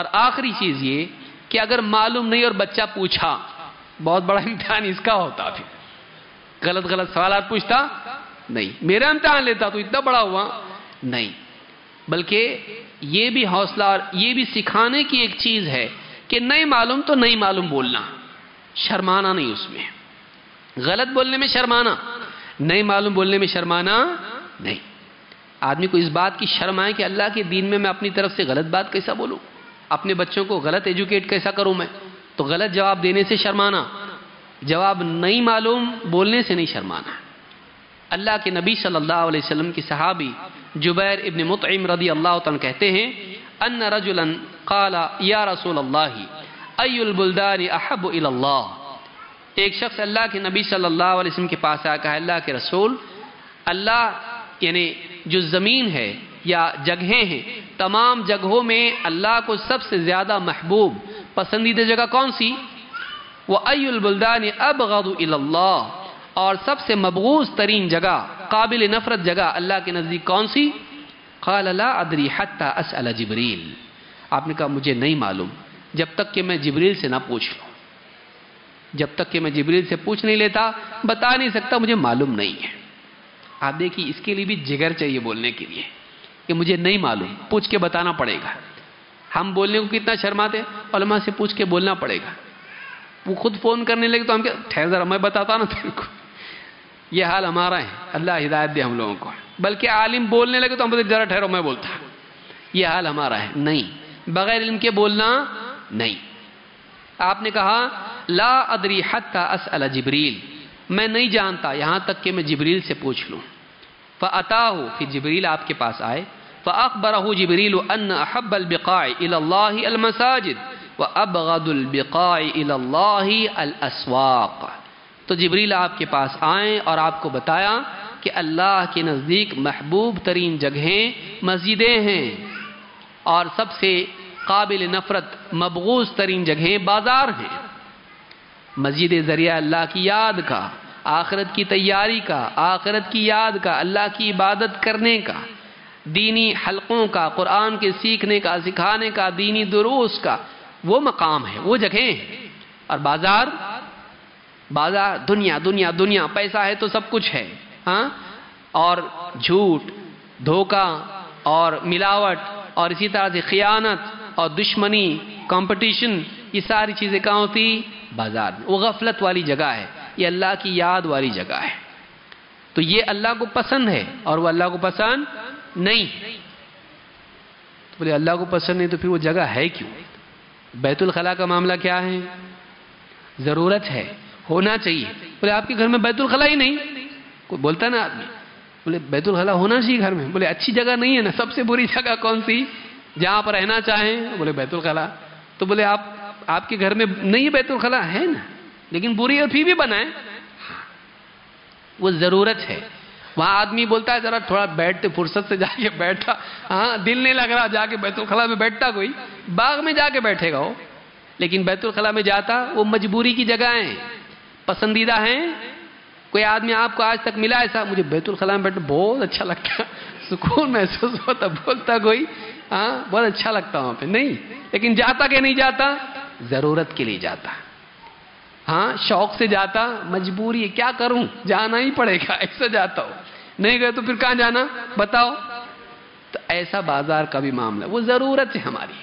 और आखिरी चीज़ ये कि अगर मालूम नहीं और बच्चा पूछा, बहुत बड़ा इम्तिहान इसका होता फिर। गलत गलत सवाल पूछता नहीं। मेरा इम्तहान लेता तो इतना बड़ा हुआ, नहीं। बल्कि ये भी हौसला और ये भी सिखाने की एक चीज़ है कि नहीं मालूम तो नहीं मालूम बोलना। शर्माना नहीं उसमें। गलत बोलने में शर्माना, नहीं मालूम बोलने में शर्माना नहीं। आदमी को इस बात की शर्म आए कि अल्लाह के दीन में मैं अपनी तरफ़ से गलत बात कैसा बोलूँ? अपने बच्चों को गलत एजुकेट कैसा करूँ मैं? तो गलत जवाब देने से शर्माना। जवाब नहीं मालूम, बोलने से नहीं शर्माना। अल्लाह के नबी सल्लल्लाहु अलैहि वसल्लम की सहाबी जुबैर इब्न मुतइम रदी अल्लाह कहते हैं, अन्न रजुलन काला, या रसूल अल्लाह अहब इल्लाह एक शख्स अल्लाह के नबी सल्लल्लाहु अलैहि वसल्लम के पास आया, कहा, अल्लाह के रसूल, अल्लाह, यानी जो ज़मीन है या जगहें हैं। तमाम जगहों में अल्लाह को सबसे ज़्यादा महबूब, पसंदीदा जगह कौन सी? वह अयुल बुलदान अब और सबसे मबूस तरीन जगह, काबिल नफरत जगह अल्लाह के नज़दीक कौन सी? खाल अदरी हत्ता अस अला जबरील। आपने कहा, मुझे नहीं मालूम। जब तक कि मैं जबरील से ना पूछ लूँ। जब तक कि मैं जबरील से पूछ नहीं लेता, बता नहीं सकता, मुझे मालूम नहीं है। आप देखिए, इसके लिए भी जिगर चाहिए बोलने के लिए। कि मुझे नहीं मालूम, पूछ के बताना पड़ेगा। हम बोलने को कितना शर्माते अलमा से पूछ के बोलना पड़ेगा। वो खुद फ़ोन करने लगे तो हम क्या, ठहर जरा, मैं बताता ना तेरे को। ये हाल हमारा है, अल्लाह हिदायत दे हम लोगों को। बल्कि आलिम बोलने लगे तो हम बोलते, जरा ठहरो, मैं बोलता। ये हाल हमारा है, नहीं। बगैर इल्म के बोलना, नहीं। आपने कहा, ला अदरी हत्ता अस अला जबरील। मैं नहीं जानता, यहाँ तक कि मैं जबरील से पूछ लूँ। फ़अता हो फिर जबरील आपके पास आए। फ़अकबरहू जबरील अन अहब्बल बिकाई इल्लाह अल मसाजिद व अबगदुल बिकाई इल्लाह अल अस्वाक तो जबरील आपके पास आए और आपको बताया कि अल्लाह के नज़दीक महबूब तरीन जगहें, मस्जिदें हैं और सबसे काबिल नफ़रत, मबगूज तरीन जगहें बाज़ार हैं। मस्जिद ज़रिया अल्लाह की याद का आखरत की तैयारी का, आखरत की याद का, अल्लाह की इबादत करने का, दीनी हलकों का कुरान के सीखने का, सिखाने का, दीनी दुरूस का, वो मकाम है, वो जगह है। और बाज़ार? बाज़ार, दुनिया दुनिया दुनिया, पैसा है तो सब कुछ है हाँ? और झूठ, धोखा, और मिलावट, और इसी तरह से खियानत, और दुश्मनी, कंपटीशन, ये सारी चीज़ें कहाँ होती? बाज़ार, वो गफलत वाली जगह है। ये अल्लाह की याद वाली जगह है। तो ये अल्लाह को पसंद है और वो अल्लाह को पसंद नहीं। तो बोले, अल्लाह को पसंद नहीं तो फिर वो जगह है क्यों? बैतुल खला का मामला क्या है? ज़रूरत है, होना चाहिए। बोले, आपके घर में बैतुल खला ही नहीं। कोई बोलता ना आदमी। बोले, बैतुल खला होना चाहिए घर में। बोले, अच्छी जगह नहीं है ना, सबसे बुरी जगह कौन सी? जहाँ आप रहना चाहें, बोले, बैतुल खला। तो बोले, आप, आपके घर में नहीं बैतुल खला है ना? लेकिन बुरी और फिर भी बनाए। वो ज़रूरत है। वहाँ आदमी बोलता है, जरा थोड़ा बैठते फुर्सत से जाके बैठा। हाँ दिल नहीं लग रहा, जाके बैतुल खला में बैठता कोई। बाग में जाके बैठेगा वो। लेकिन बैतुल खला में जाता, वो मजबूरी की जगह है। पसंदीदा है। कोई आदमी आपको आज तक मिला ऐसा, मुझे बैतुल खला में बैठना बहुत अच्छा लगता सुकून महसूस होता, बोलता कोई। हाँ बहुत अच्छा लगता वहाँ पे। नहीं, लेकिन जाता कि नहीं जाता? ज़रूरत के लिए जाता। हाँ शौक से जाता, मजबूरी है, क्या करूँ? जाना ही पड़ेगा, ऐसा जाता हो। नहीं गए तो फिर कहाँ जाना? बताओ। तो ऐसा बाज़ार का भी मामला, वो ज़रूरत है हमारी।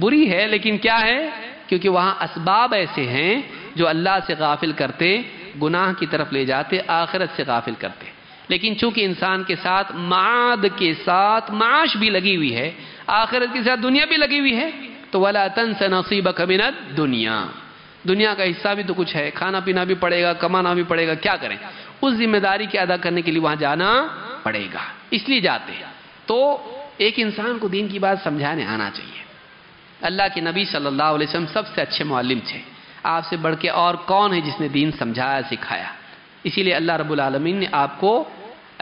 बुरी है, लेकिन क्या है? क्योंकि वहाँ असबाब ऐसे हैं, जो अल्लाह से गाफिल करते, गुनाह की तरफ़ ले जाते, आखिरत से गाफिल करते। लेकिन चूँकि इंसान के साथ माद के साथ माश भी लगी हुई है, आखिरत के साथ दुनिया भी लगी हुई है तो वला तन से नसीब दुनिया। दुनिया का हिस्सा भी तो कुछ है। खाना पीना भी पड़ेगा, कमाना भी पड़ेगा, क्या करें? उस ज़िम्मेदारी के अदा करने के लिए वहाँ जाना पड़ेगा। इसलिए जाते हैं। तो एक इंसान को दीन की बात समझाने आना चाहिए। अल्लाह के नबी सल्लल्लाहु अलैहि वसल्लम सबसे अच्छे मुअल्लिम थे। आपसे बढ़ के और कौन है जिसने दीन समझाया, सिखाया? इसीलिए अल्लाह रब्बुल आलमीन ने आपको,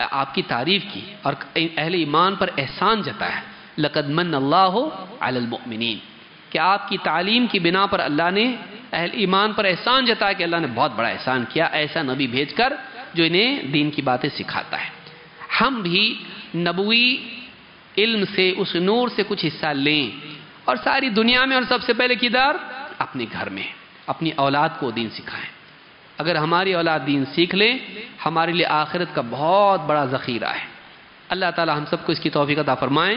आपकी तारीफ़ की और अहले ईमान पर एहसान जताया। लकद मन अल्लाह अलमिन कि आपकी तालीम की बिना पर अल्लाह ने अहल ईमान पर एहसान जताया कि अल्लाह ने बहुत बड़ा एहसान किया, ऐसा नबी भेजकर जो इन्हें दीन की बातें सिखाता है। हम भी नबुई इल्म से, उस नूर से कुछ हिस्सा लें और सारी दुनिया में और सबसे पहले किधर? अपने घर में, अपनी औलाद को दीन सिखाएँ। अगर हमारी औलाद दीन सीख ले, हमारे लिए आखिरत का बहुत बड़ा ज़ख़ीरा है। अल्लाह ताला हम सबको इसकी तोफ़ी अदा फरमाएँ।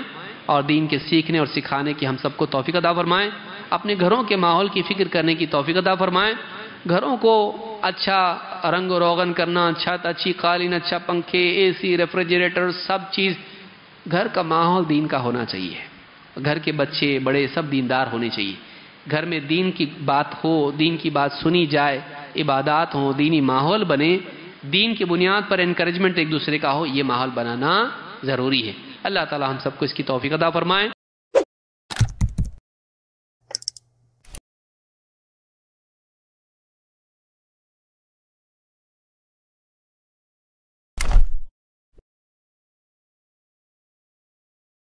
और दीन के सीखने और सिखाने की हम सबको तोफ़ी अदा फरमाएँ। अपने घरों के माहौल की फ़िक्र करने की तोफ़ी अदा फरमाएँ। घरों को अच्छा रंग रोगन करना, छत अच्छी कालीन अच्छा पंखे एसी रेफ्रिजरेटर सब चीज़, घर का माहौल दीन का होना चाहिए। घर के बच्चे, बड़े सब दीनदार होने चाहिए। घर में दीन की बात हो, दीन की बात सुनी जाए, इबादात हो, दीनी माहौल बने, दीन की बुनियाद पर इनक्रेजमेंट एक दूसरे का हो, ये माहौल बनाना ज़रूरी है। अल्लाह ताला हम सबको इसकी तौफीक अदा फरमाएँ।